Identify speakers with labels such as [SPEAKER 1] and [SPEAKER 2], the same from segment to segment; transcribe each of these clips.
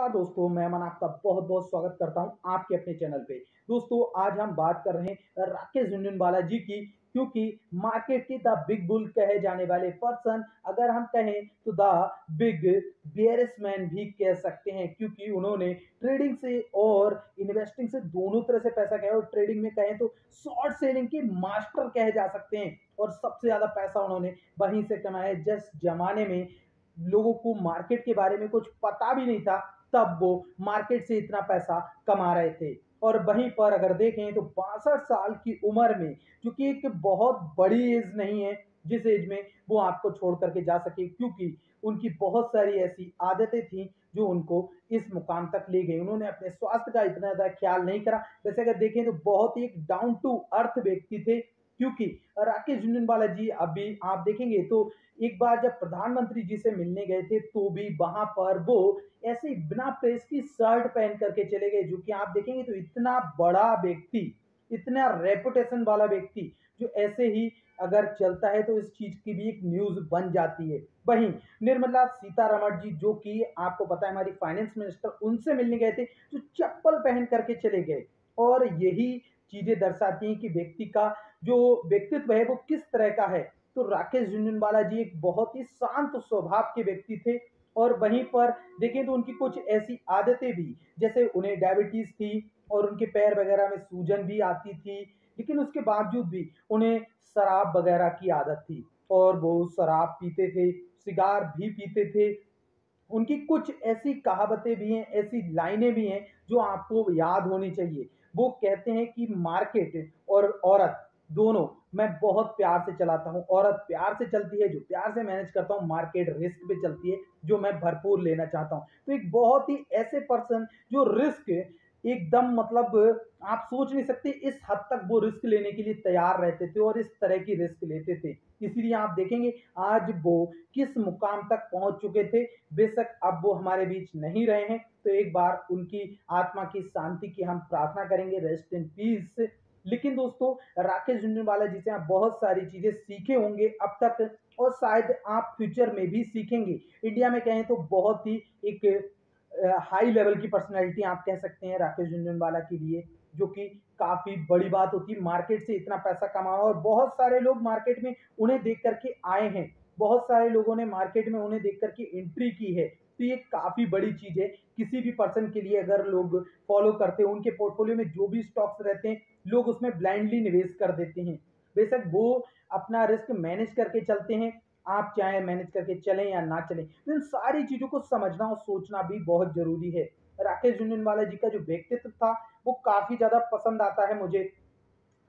[SPEAKER 1] नमस्कार दोस्तों, मैं मन आपका बहुत बहुत स्वागत करता हूँ आपके अपने चैनल पे। दोस्तों, आज हम बात कर रहे हैं राकेश झुंझुनवाला जी की, क्योंकि मार्केट की द बिग बुल कहे जाने वाले पर्सन अगर हम कहें तो द बिग बियरसमैन भी कह सकते हैं, क्योंकि उन्होंने ट्रेडिंग से और इन्वेस्टिंग से दोनों तरह से पैसा कहे और ट्रेडिंग में कहें तो शॉर्ट सेलिंग के मास्टर कहे जा सकते हैं, और सबसे ज़्यादा पैसा उन्होंने वहीं से कमाया जिस जमाने में लोगों को मार्केट के बारे में कुछ पता भी नहीं था तब वो मार्केट से इतना पैसा कमा रहे थे। और वहीं पर अगर देखें तो बासठ साल की उम्र में, जो कि एक बहुत बड़ी एज नहीं है, जिस एज में वो आपको छोड़ करके जा सके, क्योंकि उनकी बहुत सारी ऐसी आदतें थी जो उनको इस मुकाम तक ले गई। उन्होंने अपने स्वास्थ्य का इतना ज़्यादा ख्याल नहीं करा। वैसे अगर देखें तो बहुत ही एक डाउन टू अर्थ व्यक्ति थे। क्योंकि राकेश झुंझुनवाला जी अभी आप देखेंगे तो एक बार जब प्रधानमंत्री जी से मिलने गए थे तो भी वहाँ पर वो ऐसे बिना प्रेस की शर्ट पहन करके चले गए, जो कि आप देखेंगे तो इतना बड़ा व्यक्ति, इतना रेपुटेशन वाला व्यक्ति, जो ऐसे ही अगर चलता है तो इस चीज़ की भी एक न्यूज़ बन जाती है। वहीं निर्मला सीतारमण जी, जो कि आपको पता है हमारी फाइनेंस मिनिस्टर उनसे मिलने गए थे, जो चप्पल पहन करके चले गए। और यही चीज़ें दर्शाती हैं कि व्यक्ति का जो व्यक्तित्व है वो किस तरह का है। तो राकेश झुंझुनवाला जी एक बहुत ही शांत स्वभाव के व्यक्ति थे और वहीं पर देखें तो उनकी कुछ ऐसी आदतें भी, जैसे उन्हें डायबिटीज़ थी और उनके पैर वगैरह में सूजन भी आती थी, लेकिन उसके बावजूद भी उन्हें शराब वगैरह की आदत थी और वो शराब पीते थे, सिगार भी पीते थे उनकी कुछ ऐसी कहावतें भी हैं, ऐसी लाइनें भी हैं, जो आपको याद होनी चाहिए। वो कहते हैं कि मार्केट और औरत दोनों, मैं बहुत प्यार से चलाता हूँ। औरत प्यार से चलती है, जो प्यार से मैनेज करता हूँ, मार्केट रिस्क पे चलती है, जो मैं भरपूर लेना चाहता हूँ। तो एक बहुत ही ऐसे पर्सन, जो रिस्क एकदम मतलब आप सोच नहीं सकते, इस हद तक वो रिस्क लेने के लिए तैयार रहते थे और इस तरह की रिस्क लेते थे। इसीलिए आप देखेंगे, आज वो किस मुकाम तक पहुँच चुके थे, बेशक अब वो हमारे बीच नहीं रहे हैं। तो एक बार उनकी आत्मा की शांति की हम प्रार्थना करेंगे रेस्ट इन पीस लेकिन दोस्तों, राकेश झुंझुनवाला जी से आप बहुत सारी चीज़ें सीखे होंगे अब तक, और शायद आप फ्यूचर में भी सीखेंगे। इंडिया में कहें तो बहुत ही एक हाई लेवल की पर्सनैलिटी आप कह सकते हैं राकेश झुंझुनवाला के लिए। जो कि काफ़ी बड़ी बात होती है। मार्केट से इतना पैसा कमाया और बहुत सारे लोग मार्केट में उन्हें देख करके आए हैं। बहुत सारे लोगों ने मार्केट में उन्हें देख करके एंट्री की है। तो ये काफ़ी बड़ी चीज़ है। किसी भी पर्सन के लिए अगर लोग फॉलो करते हैं, उनके पोर्टफोलियो में जो भी स्टॉक्स रहते हैं, लोग उसमें ब्लाइंडली निवेश कर देते हैं। बेशक वो अपना रिस्क मैनेज करके चलते हैं। आप चाहे मैनेज करके चलें या ना चलें, इन सारी चीज़ों को समझना और सोचना भी बहुत ज़रूरी है। राकेश झुंझुनवाला जी का जो व्यक्तित्व था वो काफ़ी ज़्यादा पसंद आता है मुझे।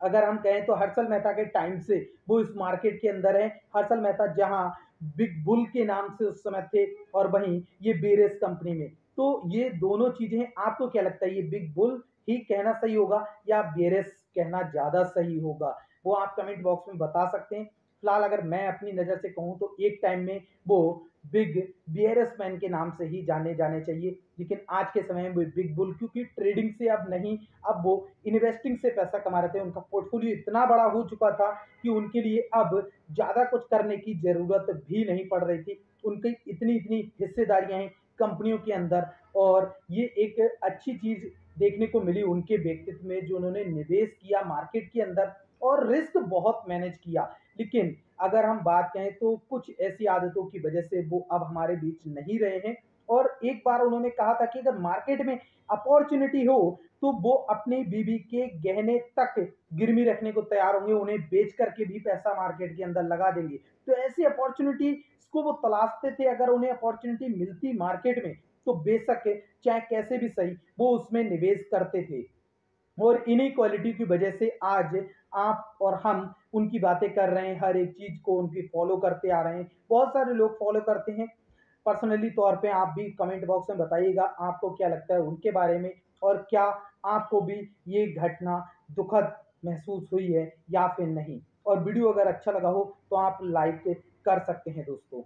[SPEAKER 1] अगर हम कहें तो हर्षल मेहता के टाइम से वो इस मार्केट के अंदर है। हर्षल मेहता जहाँ बिग बुल के नाम से उस समय थे और वहीं ये बेरेस कंपनी में। तो ये दोनों चीज़ें आपको क्या लगता है, ये बिग बुल ही कहना सही होगा या बेरेस कहना ज़्यादा सही होगा? वो आप कमेंट बॉक्स में बता सकते हैं। फ़िलहाल अगर मैं अपनी नज़र से कहूँ तो एक टाइम में वो बिग बियरस मैन के नाम से ही जाने जाने चाहिए। लेकिन आज के समय में वो बिग बुल, क्योंकि ट्रेडिंग से अब नहीं, अब वो इन्वेस्टिंग से पैसा कमा रहे थे। उनका पोर्टफोलियो इतना बड़ा हो चुका था कि उनके लिए अब ज़्यादा कुछ करने की ज़रूरत भी नहीं पड़ रही थी। उनकी इतनी इतनी हिस्सेदारियाँ हैं कंपनियों के अंदर और ये एक अच्छी चीज़ देखने को मिली उनके व्यक्तित्व में, जो उन्होंने निवेश किया मार्केट के अंदर। और रिस्क बहुत मैनेज किया। लेकिन अगर हम बात कहें तो कुछ ऐसी आदतों की वजह से वो अब हमारे बीच नहीं रहे हैं। और एक बार उन्होंने कहा था कि अगर मार्केट में अपॉर्चुनिटी हो तो वो अपनी बीबी के गहने तक गिरवी रखने को तैयार होंगे, उन्हें बेच करके भी पैसा मार्केट के अंदर लगा देंगे। तो ऐसी अपॉर्चुनिटी को वो तलाशते थे, अगर उन्हें अपॉर्चुनिटी मिलती मार्केट में तो बेशक, चाहे कैसे भी सही, वो उसमें निवेश करते थे। और इन्हीं क्वालिटी की वजह से आज आप और हम उनकी बातें कर रहे हैं, हर एक चीज़ को उनकी फॉलो करते आ रहे हैं। बहुत सारे लोग फॉलो करते हैं। पर्सनली तौर पे आप भी कमेंट बॉक्स में बताइएगा आपको क्या लगता है उनके बारे में और क्या आपको भी ये घटना दुखद महसूस हुई है या फिर नहीं। और वीडियो अगर अच्छा लगा हो तो आप लाइक कर सकते हैं दोस्तों।